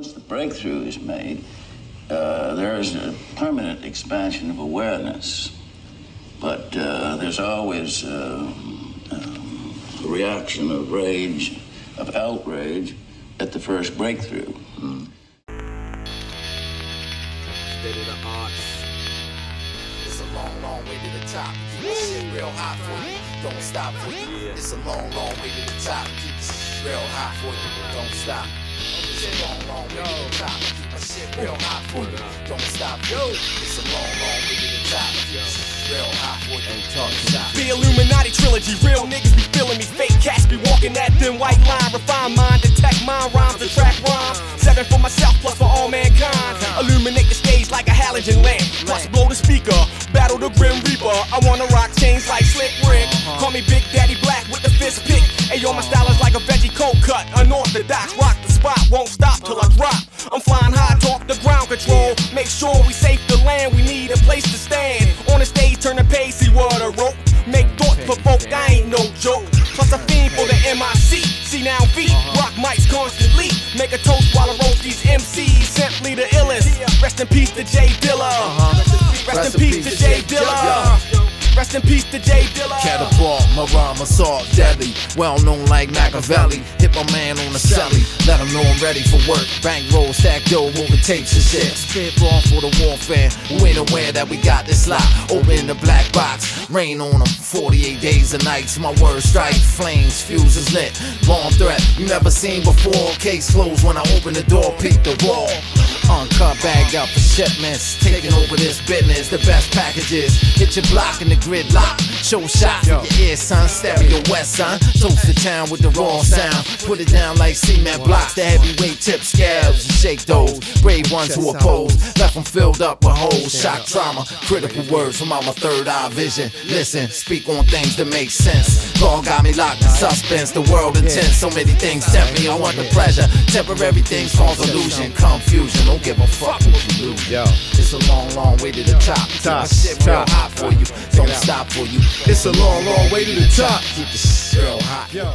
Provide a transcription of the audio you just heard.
Once the breakthrough is made, uh, there is a permanent expansion of awareness. But uh, there's always uh, um, a reaction of rage, of outrage at the first breakthrough. Mm. State of the arts. It's a long, long way to the top. Keep this shit real hot for you. Don't stop for you. It's a long, long way to the top. Keep this shit real hot for you. Don't stop. It's a long, long way to the top. Keep my shit real hot for you. Don't stop. Yo. It's a long, long way to the top. Real hot for you. Don't stop. The Illuminati trilogy. Real niggas be feeling me. Fake cats be walking that thin white line. Refine mind, detect mind, rhymes, attract rhyme. Seven for myself, plus for all mankind. Illuminate the stage like a halogen lamp. Plus blow the speaker, battle the Grim Reaper. I wanna rock chains like Slick Rick. Uh-huh. Call me Big Daddy Black with the fist pick. Ayo, my style cut. docks, rock the spot, won't stop till I drop. I'm flying high, talk the ground control. Make sure we safe the land, we need a place to stand. On the stage, turn the page, see what a rope. Make thoughts provoke, I ain't no joke. Plus a fiend for the MIC. See now V, rock mics constantly. Make a toast while I roast these MCs. Simply the illest. Rest in peace to J Dilla. Rest, in peace to J Dilla. Rest in peace to J Dilla. My rhyme assault, deadly. Well known like Machiavelli. Hit my man on the celly. Let him know I'm ready for work. Bankroll, stack dough, over tapes and shit. Spit raw for the warfare. We ain't aware that we got this lock. Open the black box. Rain on them. 48 days and nights. My words strike. Flames, fuses lit. Bomb threat you never seen before. Case closed when I open the door. Peek the wall. Uh-huh. Uncut bag up for shipments. Taking over this business. The best packages. Hit your block in the gridlock. Show shot for your ear, son. Stereo west, son. Toast the town with the raw sound. Put it down like cement blocks. The heavyweight tip scales and shake those. Brave ones who oppose. Left them filled up with holes. Shock trauma. Critical words from out my third eye vision. Listen, speak on things that make sense. God got me locked in suspense. The world intense. So many things tempt me. I want the pleasure. Temporary things cause illusion. Confusion. Don't give a fuck what you lose. Yo. It's a long, long way to the top. Top, shit real hot for you. Don't stop for you. It's a long, long way to the top. Keep the shit real hot. Yo.